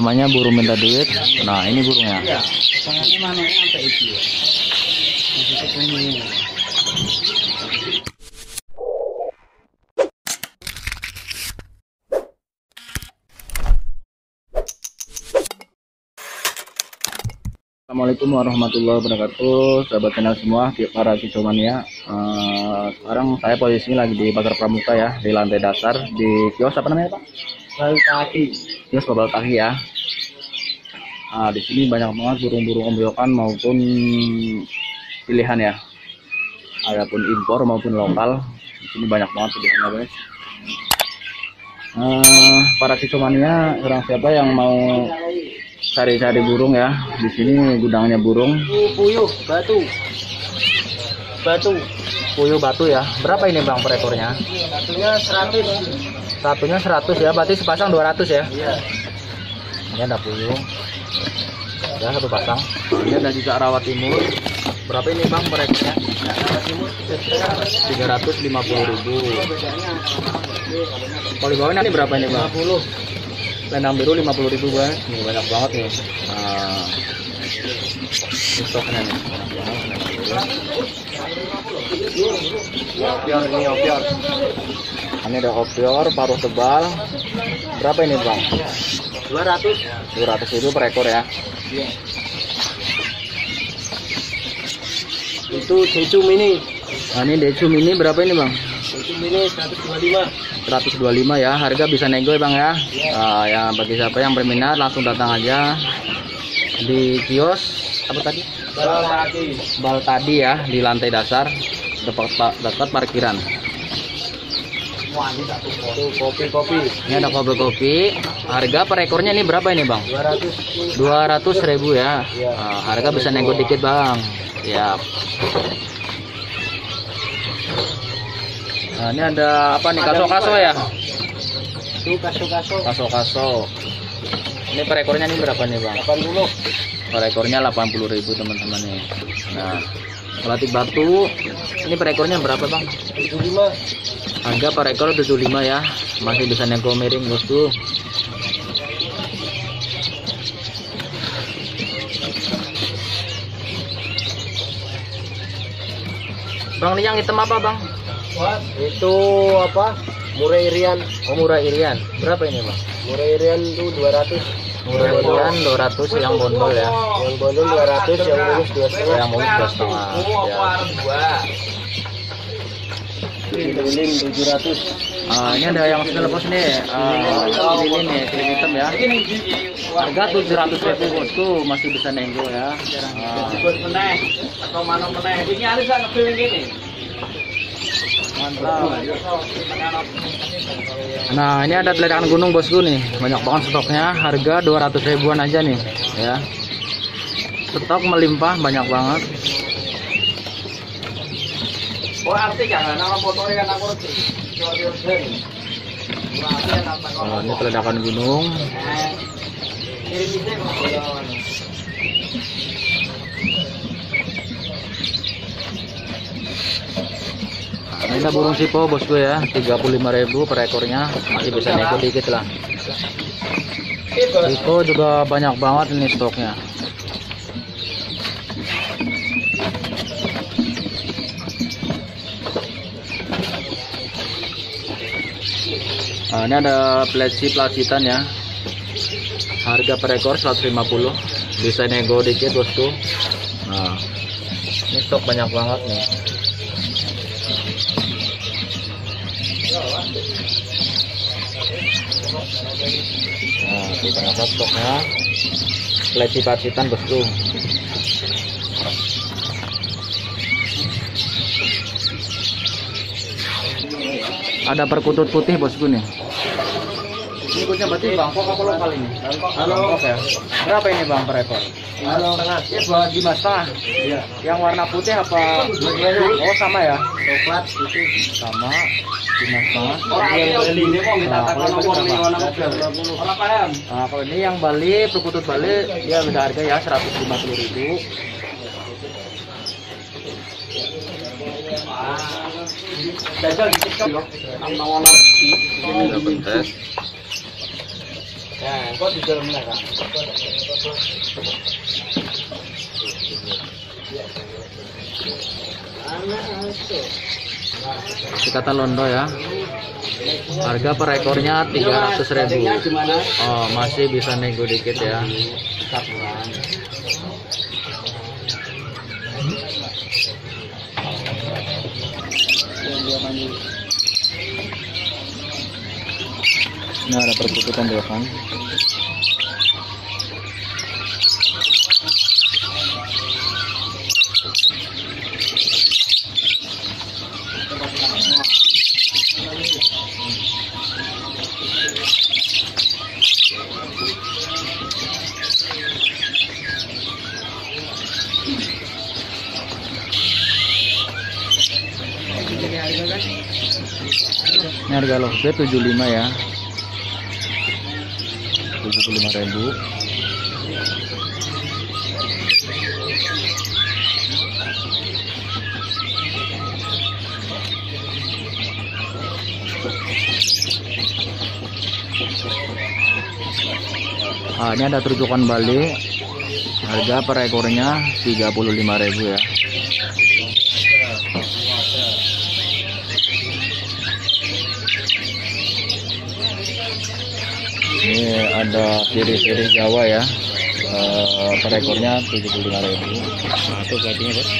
namanya burung minta duit. Nah ini burungnya. Assalamualaikum warahmatullahi wabarakatuh. Sahabat channel semua para kisomania uh, sekarang saya posisinya lagi di pagar pramuka ya di lantai dasar di kios apa namanya pak Baltaki. kios babal tahi ya nah, di sini banyak banget burung-burung ombyokan maupun pilihan ya adapun impor maupun lokal di sini banyak banget pilihannya guys uh, para kisomania orang siapa yang mau cari-cari burung ya di sini gudangnya burung Puyuh, batu. Batu. puyuh batu ya berapa ini bang per ekornya Satunya 100. Satunya 100 ya berarti sepasang 200 ya? Iya. ini ada puyuh ya satu pasang. Ini ada juga rawat timur. Berapa ini bang per ekornya 350 ribu. Kalau bawah ini berapa ini bang? 50. Lendang biru 50 ribu guys nih banyak banget nih. Nah, ini stoknya nih. banyak banget, Opior ini opior. ini ada opior paruh tebal. Berapa ini bang? 200. 200 ribu per ekor ya. Itu cucu mini. nah ini decum ini berapa ini bang? Cucu mini 125. 125 ya. Harga bisa nego ya bang ya? Nah, ya bagi siapa yang berminat langsung datang aja di kios. Apa tadi Baltaki. bal tadi ya di lantai dasar dekat dekat parkiran Tuh kopi-kopi. ini ada kopi kopi harga per ekornya ini berapa ini bang 200. 200 ribu ya Iya. Nah, harga bisa nego dikit bang ya nah ini ada apa nih kaso kaso ya Tuh kaso-kaso. kaso kaso ini per ekornya ini berapa nih bang 80. Per ekornya 80.000 teman-teman nih nah batik batu ini per ekornya berapa bang 75. harga per ekor 75 ya masih bisa nego miring bosku Bang ini yang hitam apa bang? Itu apa? Murah irian. Oh murah irian berapa ini bang? Murah irian tuh 200. Murah irian 200 yang bondol ya. Yang bondol 200, yang mulus 2,5. yang mulus dua setengah. Ya. Keliling 700. Ah, ini ada yang sudah lepas nih. Ah, ini nih kulit hitam ya. Harga 700 ribu bosku. Masih bisa nego ya. Ah, atau mana meneh. Ini harus ada feeling gini mantap nah ini ada teledakan gunung bosku nih. Banyak banget stoknya. Harga 200 ribuan aja nih ya. Stok melimpah banyak banget. Oh arti kan? Nama fotonya kan aku Oh, ini peledakan gunung ini ada burung sipo bosku ya. 35.000 per ekornya. Masih bisa nego dikit lah. Sipo juga banyak banget ini stoknya. Nah, ini ada pleci placitan ya. Harga per ekor 150 bisa nego dikit bosku. Nah ini stok banyak banget nih nah kita ngapa stoknya pleci placitan bosku ada perkutut putih bosku nih ini kucing berarti bangkok apa lokal ini? Bangkok. Ya. Berapa ini bang per ekor? Halo. Ya dua lima setengah. Iya. Yang warna putih apa? Oh sama ya? Coklat itu sama. Setengah ini kita Nah, takkan kalau nomor itu nih berapa? warna orang paham nah kalau ini yang Bali perkutut Bali dia beda harga ya 150 ribu. Dajjal dicek tes. Ya, kok dalam lah, Kak. Sikatan londo ya. Harga per ekornya 300.000. Gimana? Oh, masih bisa nego dikit ya. Ini ada perkutukan kan. Ini harga lovebird 75 ya. 75.000. Ah, ini ada terujukan Bali. Harga per ekornya 35.000 ya. Ini ada siri-siri Jawa ya. Eh, per ekornya 75.000. Nah, itu gajinya, Bos.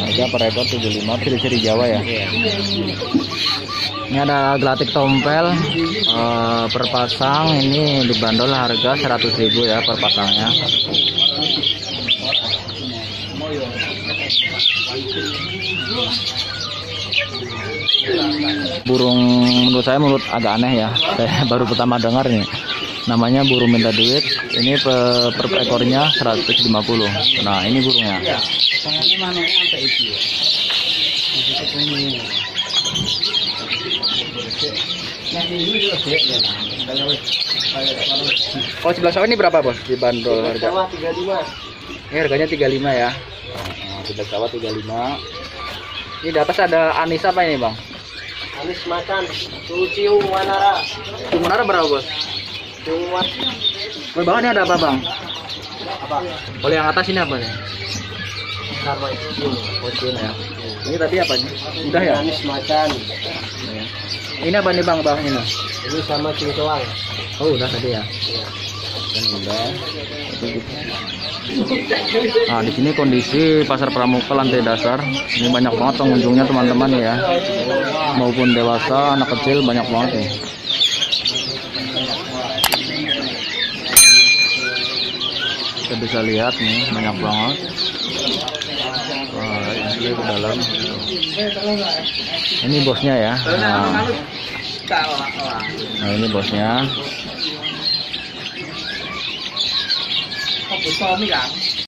Harga per ekor 75 siri-siri Jawa ya. Ini ada gelatik tompel eh, per pasang ini dibanderol harga 100.000 ya per pasangnya. Burung menurut saya menurut agak aneh ya. Saya baru pertama dengar nih. Namanya burung minta duit. Ini per, per ekornya 150. Nah, ini burungnya. Ya? Ya. Kalau Oh, sebelah sawah ini berapa, Bos? Dibanderol harga. Jawa 35. Ini harganya 35 ya. Nah, sebelah sawah 35. Ini di atas ada anis apa ini, Bang? Anis makan. Tuciu Wanara. Sebenarnya berapa, Bos? Tuan Oh, Bang, ini ada apa, Bang? apa? Kalau yang atas ini apa nih? Sama. Oh, ya. Ini tadi apa nih? Udah ya? Anis makan. Ya. Ini apa nih, Bang? Bang ini. Ini sama cingkoang. Oh, udah tadi ya. Kan udah. Nah, di sini kondisi pasar pramuka lantai dasar. Ini banyak banget pengunjungnya teman-teman ya. Maupun dewasa, anak kecil banyak banget ya. Kita bisa lihat nih banyak banget. Wah, ini ke dalam. Ini bosnya ya. Nah, nah ini bosnya. กู没อ